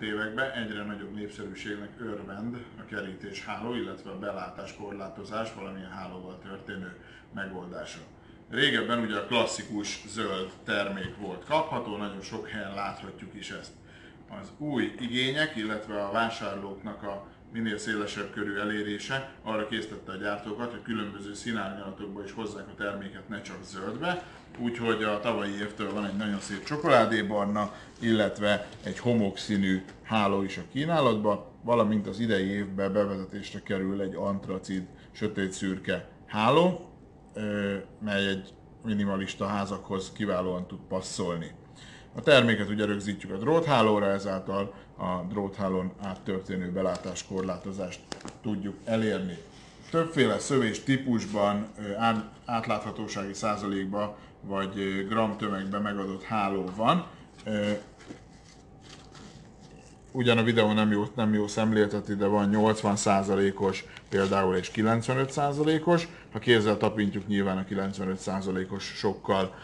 elmúlt években egyre nagyobb népszerűségnek örvend a kerítés háló, illetve a belátás korlátozás valamilyen hálóval történő megoldása. Régebben ugye a klasszikus zöld termék volt kapható, nagyon sok helyen láthatjuk is ezt. Az új igények, illetve a vásárlóknak a minél szélesebb körű elérése arra késztette a gyártókat, hogy különböző színárnyalatokba is hozzák a terméket, ne csak zöldbe. Úgyhogy a tavalyi évtől van egy nagyon szép csokoládébarna, illetve egy homokszínű háló is a kínálatban, valamint az idei évben bevezetésre kerül egy antracid sötét szürke háló, mely egy minimalista házakhoz kiválóan tud passzolni. A terméket ugye rögzítjük a dróthálóra, ezáltal a dróthálón áttörténő belátás korlátozást tudjuk elérni. Többféle szövés típusban, átláthatósági százalékban vagy gram tömegben megadott háló van. Ugyan a videó nem jó, nem jó szemlélteti, de van 80%-os például és 95%-os. Ha kézzel tapintjuk, nyilván a 95%-os sokkal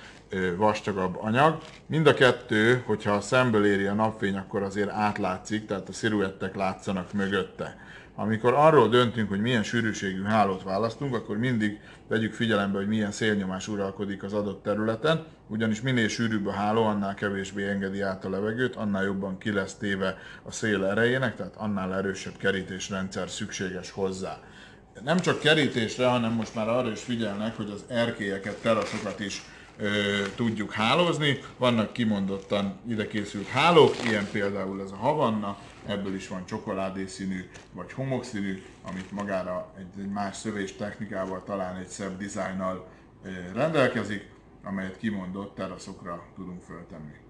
vastagabb anyag. Mind a kettő, hogyha szemből éri a napfény, akkor azért átlátszik, tehát a sziruettek látszanak mögötte. Amikor arról döntünk, hogy milyen sűrűségű hálót választunk, akkor mindig vegyük figyelembe, hogy milyen szélnyomás uralkodik az adott területen, ugyanis minél sűrűbb a háló, annál kevésbé engedi át a levegőt, annál jobban ki lesz téve a szél erejének, tehát annál erősebb kerítésrendszer szükséges hozzá. Nem csak kerítésre, hanem most már arra is figyelnek, hogy az erkélyeket, teraszokat is tudjuk hálózni. Vannak kimondottan ide készült hálók, ilyen például ez a Havanna, ebből is van csokoládé színű vagy homokszínű, amit magára egy, egy más szövés technikával, talán egy szebb dizájnnal rendelkezik, amelyet kimondott teraszokra tudunk föltenni.